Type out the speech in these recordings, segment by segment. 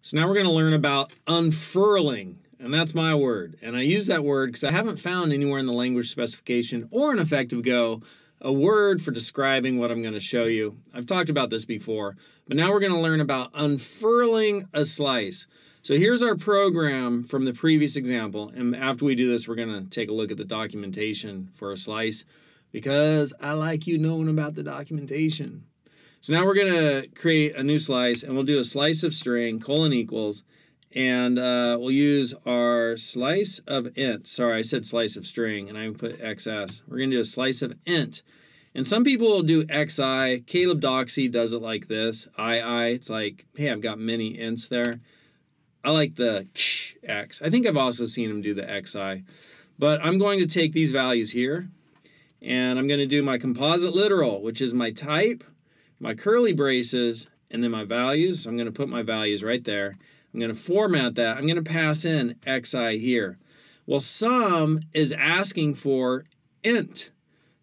So now we're going to learn about unfurling, and that's my word. And I use that word because I haven't found anywhere in the language specification or in Effective Go a word for describing what I'm going to show you. I've talked about this before, but now we're going to learn about unfurling a slice. So here's our program from the previous example. And after we do this, we're going to take a look at the documentation for a slice because I like you knowing about the documentation. So now we're going to create a new slice and we'll do a slice of string colon equals and uh, we'll use our slice of int. Sorry, I said slice of string and I put XS. We're going to do a slice of int. And some people will do XI. Caleb Doxsey does it like this. II. It's like, hey, I've got many ints there. I like the X. I think I've also seen him do the XI. But I'm going to take these values here and I'm going to do my composite literal, which is my type, my curly braces, and then my values. I'm going to put my values right there. I'm going to format that. I'm going to pass in xi here. Well, sum is asking for int,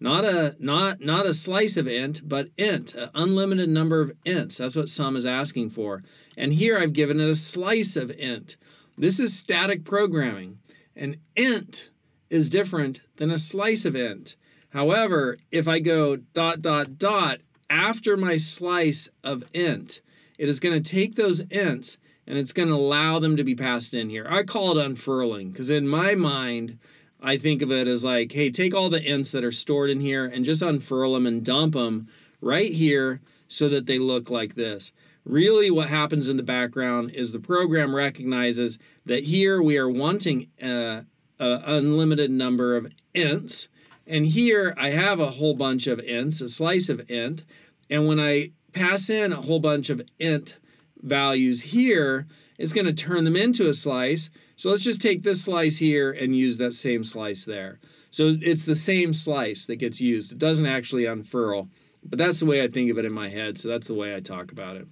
not a not not a slice of int, but int, an unlimited number of ints. That's what sum is asking for. And here I've given it a slice of int. This is static programming. An int is different than a slice of int. However, if I go dot dot dot after my slice of int, it is going to take those ints and it's going to allow them to be passed in here. I call it unfurling because in my mind, I think of it as like, hey, take all the ints that are stored in here and just unfurl them and dump them right here so that they look like this. Really, what happens in the background is the program recognizes that here we are wanting uh, an unlimited number of ints. And here I have a whole bunch of ints, a slice of int. And when I pass in a whole bunch of int values here, it's going to turn them into a slice. So let's just take this slice here and use that same slice there. So it's the same slice that gets used. It doesn't actually unfurl, but that's the way I think of it in my head. So that's the way I talk about it.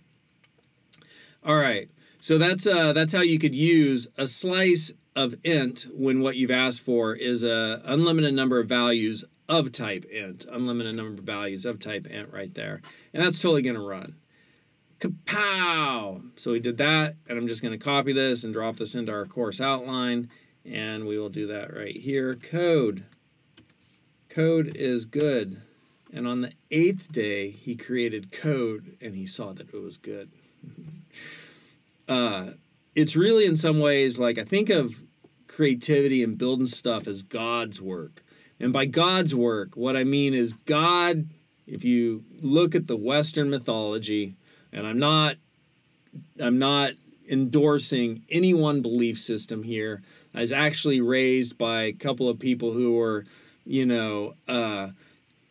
All right. So that's uh, that's how you could use a slice of int when what you've asked for is a unlimited number of values of type int, unlimited number of values of type int right there. And that's totally going to run. Kapow! So we did that, and I'm just going to copy this and drop this into our course outline, and we will do that right here. Code. Code is good. And on the eighth day, he created code, and he saw that it was good. uh, it's really, in some ways, like I think of creativity and building stuff as God's work. And by God's work, what I mean is God, if you look at the Western mythology, and I'm not I'm not endorsing any one belief system here. I was actually raised by a couple of people who were, you know, uh,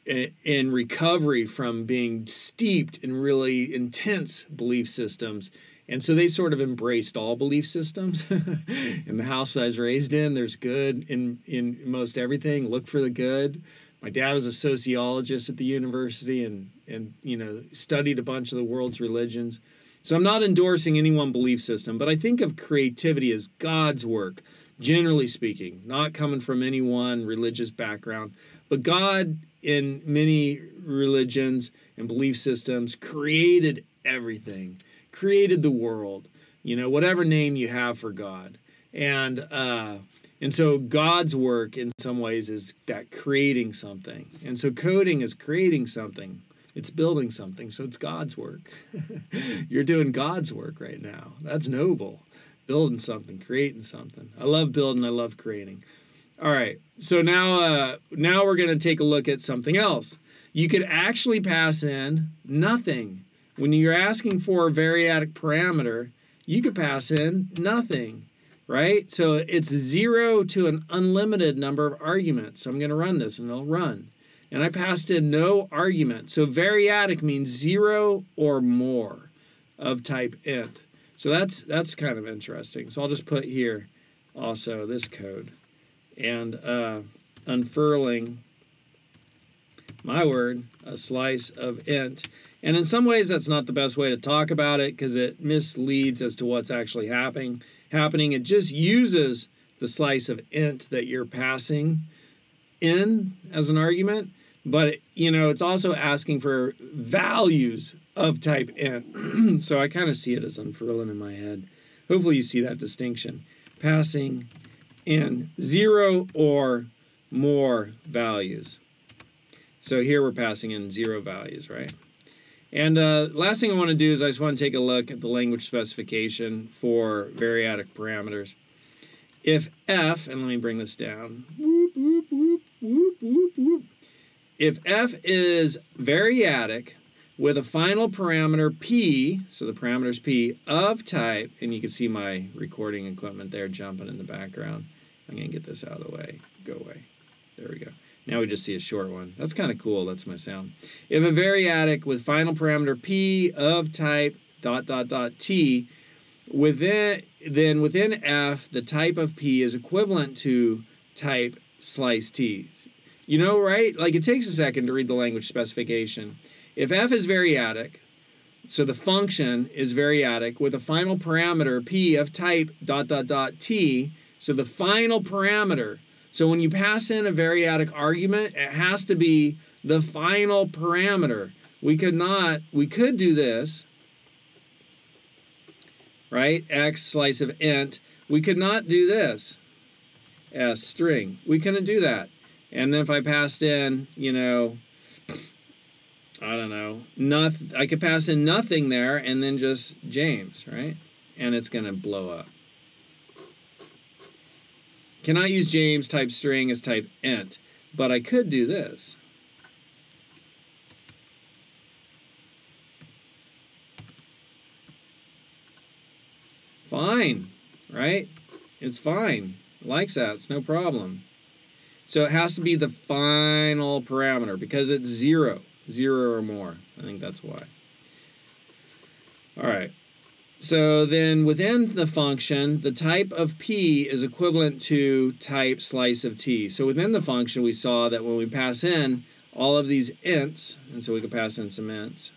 in recovery from being steeped in really intense belief systems. And so they sort of embraced all belief systems. in the house I was raised in, there's good in, in most everything. Look for the good my dad was a sociologist at the university and and you know studied a bunch of the world's religions so i'm not endorsing any one belief system but i think of creativity as god's work generally speaking not coming from any one religious background but god in many religions and belief systems created everything created the world you know whatever name you have for god and uh and so God's work in some ways is that creating something. And so coding is creating something. It's building something. So it's God's work. You're doing God's work right now. That's noble. Building something, creating something. I love building, I love creating. All right. So now uh now we're going to take a look at something else. You could actually pass in nothing. When you're asking for a variadic parameter, you could pass in nothing right? So it's zero to an unlimited number of arguments. So I'm going to run this and it'll run. And I passed in no argument. So variadic means zero or more of type int. So that's that's kind of interesting. So I'll just put here also this code and uh, unfurling my word, a slice of int. And in some ways, that's not the best way to talk about it because it misleads as to what's actually happening happening. It just uses the slice of int that you're passing in as an argument, but you know it's also asking for values of type int. so I kind of see it as unfurling in my head. Hopefully you see that distinction. Passing in zero or more values. So here we're passing in zero values, right? And uh, last thing I want to do is I just want to take a look at the language specification for variadic parameters. If f, and let me bring this down, whoop, whoop, whoop, if f is variadic with a final parameter p, so the parameter is p, of type, and you can see my recording equipment there jumping in the background. I'm going to get this out of the way. Go away. There we go. Now we just see a short one. That's kind of cool. That's my sound. If a variadic with final parameter p of type dot dot dot t within then within f the type of p is equivalent to type slice t. You know, right? Like it takes a second to read the language specification. If f is variadic, so the function is variadic with a final parameter p of type dot dot dot t, so the final parameter so when you pass in a variadic argument, it has to be the final parameter. We could not, we could do this, right? X slice of int. We could not do this as string. We couldn't do that. And then if I passed in, you know, I don't know, nothing, I could pass in nothing there and then just James, right? And it's going to blow up. Cannot use James type string as type int, but I could do this. Fine, right? It's fine. Likes that. It's no problem. So it has to be the final parameter because it's zero, zero or more. I think that's why. All right. So then within the function, the type of p is equivalent to type slice of t. So within the function, we saw that when we pass in all of these ints, and so we could pass in some ints.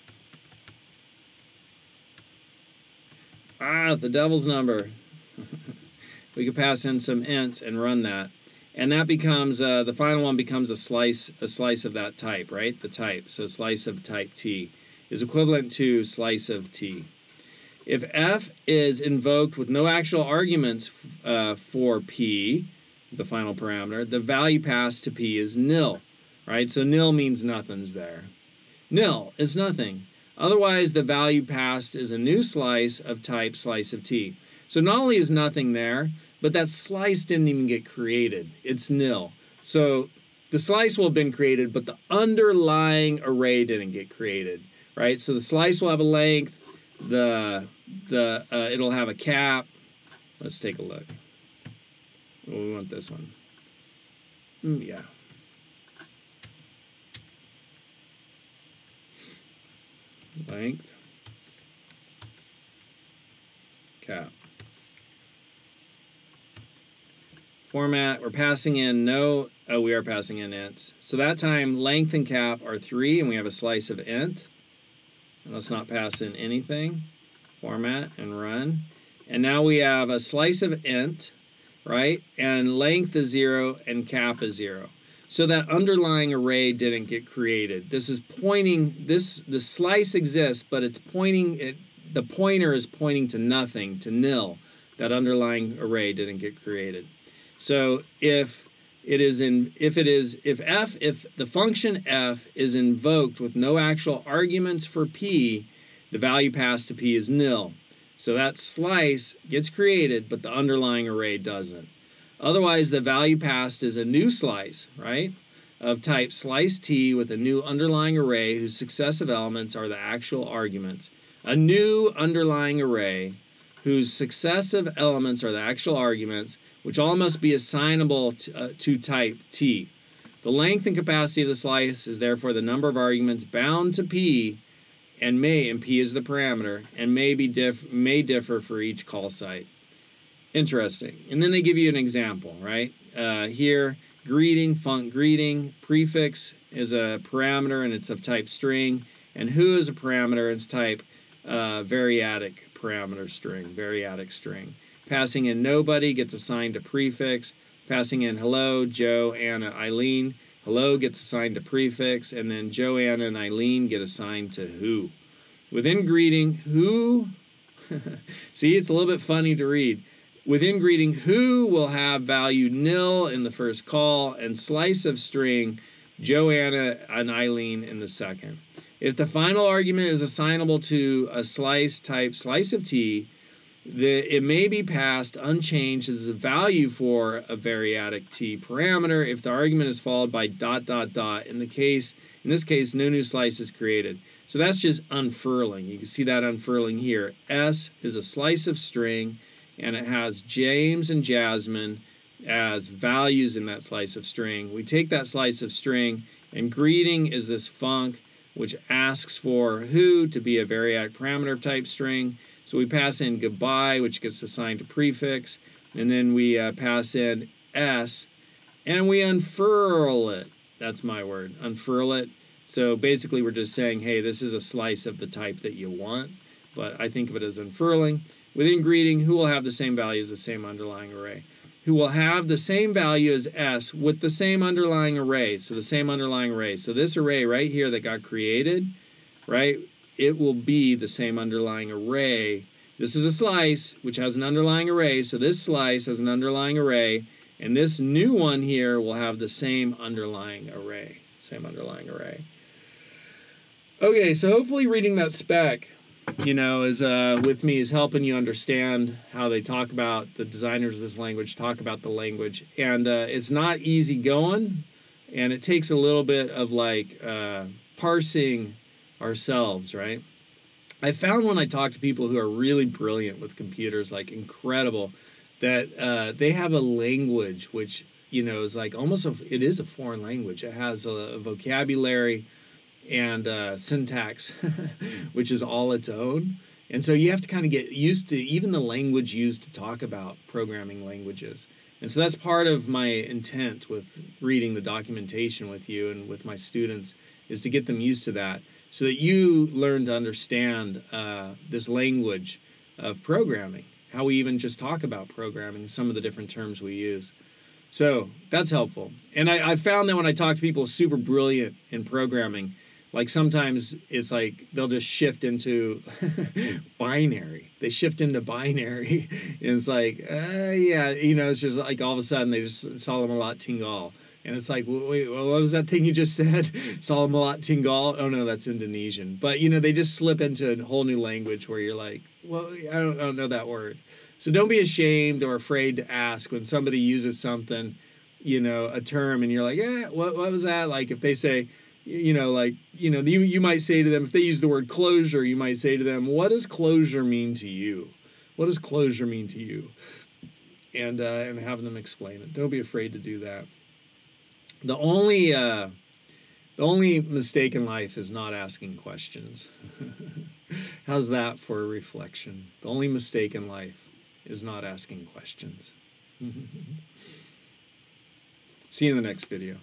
Ah, the devil's number. we could pass in some ints and run that. And that becomes, uh, the final one becomes a slice, a slice of that type, right? The type, so slice of type t is equivalent to slice of t. If f is invoked with no actual arguments uh, for p, the final parameter, the value passed to p is nil, right? So nil means nothing's there. Nil is nothing. Otherwise, the value passed is a new slice of type slice of t. So not only is nothing there, but that slice didn't even get created. It's nil. So the slice will have been created, but the underlying array didn't get created, right? So the slice will have a length, the the uh, it'll have a cap. Let's take a look. We want this one. Mm, yeah. Length. Cap. Format, we're passing in no, oh, we are passing in ints. So that time, length and cap are 3, and we have a slice of int. Let's not pass in anything format and run. And now we have a slice of int, right? And length is zero and cap is zero. So that underlying array didn't get created. This is pointing, this the slice exists, but it's pointing, it, the pointer is pointing to nothing, to nil. That underlying array didn't get created. So if it is in if it is if f if the function f is invoked with no actual arguments for p the value passed to P is nil. So that slice gets created, but the underlying array doesn't. Otherwise, the value passed is a new slice, right? Of type slice T with a new underlying array whose successive elements are the actual arguments. A new underlying array whose successive elements are the actual arguments, which all must be assignable to, uh, to type T. The length and capacity of the slice is therefore the number of arguments bound to P and may, and P is the parameter, and may, be diff, may differ for each call site. Interesting. And then they give you an example, right? Uh, here, greeting, func greeting, prefix is a parameter and it's of type string, and who is a parameter, and it's type uh, variadic parameter string, variadic string. Passing in nobody gets assigned a prefix. Passing in hello, Joe, Anna, Eileen Hello gets assigned to prefix, and then Joanna and Eileen get assigned to who. Within greeting, who, see, it's a little bit funny to read. Within greeting, who will have value nil in the first call and slice of string, Joanna and Eileen in the second. If the final argument is assignable to a slice type slice of t, the, it may be passed unchanged as a value for a variadic t parameter if the argument is followed by dot dot dot. In the case, in this case, no new slice is created. So that's just unfurling. You can see that unfurling here. S is a slice of string, and it has James and Jasmine as values in that slice of string. We take that slice of string, and greeting is this func which asks for who to be a variadic parameter type string. So we pass in goodbye, which gets assigned to prefix, and then we uh, pass in s, and we unfurl it. That's my word, unfurl it. So basically, we're just saying, hey, this is a slice of the type that you want, but I think of it as unfurling. Within greeting, who will have the same value as the same underlying array? Who will have the same value as s with the same underlying array, so the same underlying array. So this array right here that got created, right, it will be the same underlying array. This is a slice which has an underlying array, so this slice has an underlying array, and this new one here will have the same underlying array, same underlying array. Okay, so hopefully reading that spec, you know, is uh, with me is helping you understand how they talk about the designers of this language talk about the language, and uh, it's not easy going, and it takes a little bit of like uh, parsing ourselves, right? I found when I talk to people who are really brilliant with computers, like incredible, that uh, they have a language which you know is like almost a, it is a foreign language. It has a, a vocabulary and uh, syntax, which is all its own. And so you have to kind of get used to even the language used to talk about programming languages. And so that's part of my intent with reading the documentation with you and with my students is to get them used to that so that you learn to understand uh, this language of programming, how we even just talk about programming, some of the different terms we use. So that's helpful. And I, I found that when I talk to people super brilliant in programming, like sometimes it's like they'll just shift into binary. They shift into binary. and it's like, uh, yeah, you know, it's just like all of a sudden they just Salamat Tinggal and it's like, wait, what was that thing you just said? Salamalat Tinggal? Oh no, that's Indonesian. But you know, they just slip into a whole new language where you're like, well, I don't, I don't know that word. So don't be ashamed or afraid to ask when somebody uses something, you know, a term, and you're like, yeah, what, what was that? Like if they say, you know, like, you know, you, you might say to them, if they use the word closure, you might say to them, what does closure mean to you? What does closure mean to you? And, uh, and having them explain it. Don't be afraid to do that. The only uh, the only mistake in life is not asking questions. How's that for a reflection? The only mistake in life is not asking questions. See you in the next video.